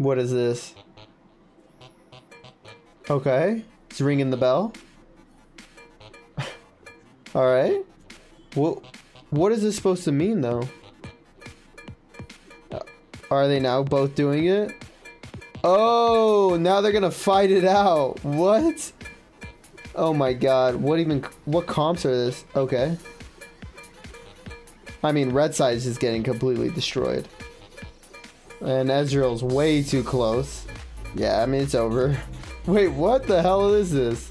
What is this? Okay. It's ringing the bell. Alright. Well, what is this supposed to mean, though? Uh, Are they now both doing it? Oh, now they're gonna fight it out. What? Oh my god. What even... What comps are this? Okay. I mean, red side is getting completely destroyed. And Ezreal's way too close. Yeah, I mean, it's over. Wait, what the hell is this?